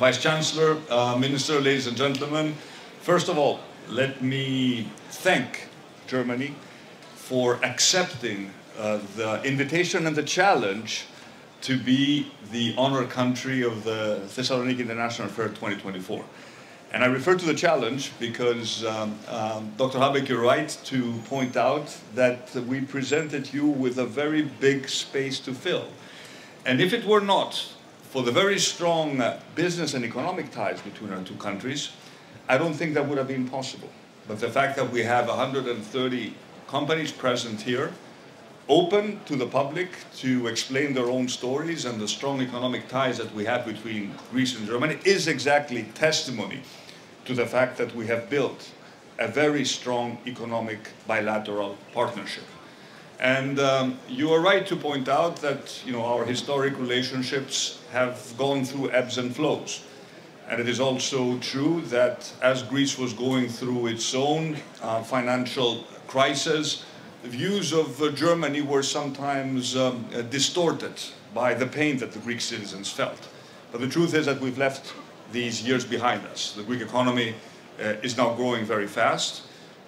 Vice Chancellor, uh, Minister, ladies and gentlemen. First of all, let me thank Germany for accepting uh, the invitation and the challenge to be the honor country of the Thessaloniki International Fair 2024. And I refer to the challenge because, um, um, Dr. Habeck, you're right to point out that we presented you with a very big space to fill. And if it were not for the very strong uh, business and economic ties between our two countries, I don't think that would have been possible. But the fact that we have 130 companies present here, open to the public to explain their own stories and the strong economic ties that we have between Greece and Germany is exactly testimony to the fact that we have built a very strong economic bilateral partnership. And um, you are right to point out that you know, our historic relationships have gone through ebbs and flows. And it is also true that as Greece was going through its own uh, financial crisis, the views of uh, Germany were sometimes um, uh, distorted by the pain that the Greek citizens felt. But the truth is that we've left these years behind us. The Greek economy uh, is now growing very fast,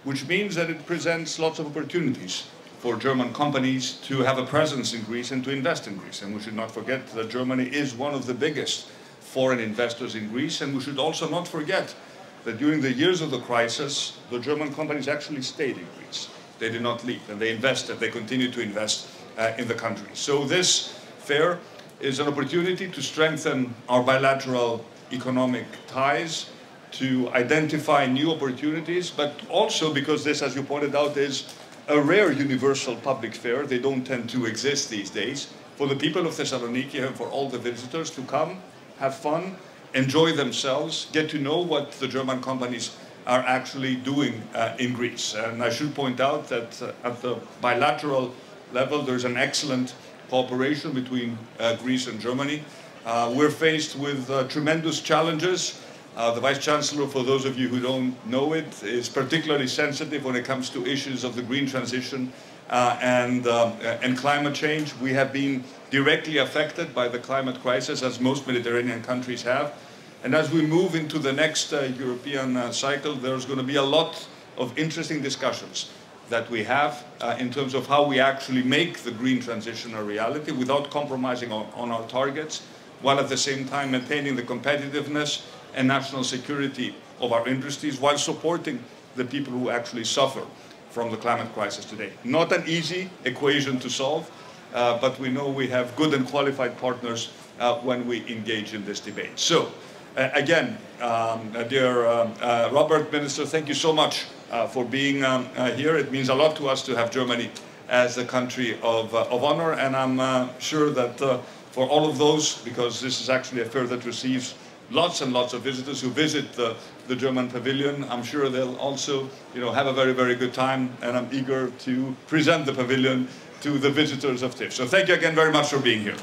which means that it presents lots of opportunities for German companies to have a presence in Greece and to invest in Greece. And we should not forget that Germany is one of the biggest foreign investors in Greece, and we should also not forget that during the years of the crisis, the German companies actually stayed in Greece. They did not leave, and they invested, they continued to invest uh, in the country. So this fair is an opportunity to strengthen our bilateral economic ties, to identify new opportunities, but also because this, as you pointed out, is a rare universal public fair. They don't tend to exist these days. For the people of Thessaloniki and for all the visitors to come, have fun, enjoy themselves, get to know what the German companies are actually doing uh, in Greece. And I should point out that uh, at the bilateral level, there's an excellent cooperation between uh, Greece and Germany. Uh, we're faced with uh, tremendous challenges. Uh, the Vice Chancellor, for those of you who don't know it, is particularly sensitive when it comes to issues of the green transition uh, and, um, and climate change. We have been directly affected by the climate crisis, as most Mediterranean countries have. And as we move into the next uh, European uh, cycle, there's going to be a lot of interesting discussions that we have uh, in terms of how we actually make the green transition a reality without compromising on, on our targets while at the same time maintaining the competitiveness and national security of our industries while supporting the people who actually suffer from the climate crisis today. Not an easy equation to solve, uh, but we know we have good and qualified partners uh, when we engage in this debate. So, uh, again, um, uh, dear um, uh, Robert, Minister, thank you so much uh, for being um, here. It means a lot to us to have Germany as a country of, of honor, and I'm sure that for all of those, because this is actually a fair that receives lots and lots of visitors who visit the, the German pavilion. I'm sure they'll also you know, have a very, very good time, and I'm eager to present the pavilion to the visitors of TIFF. So thank you again very much for being here.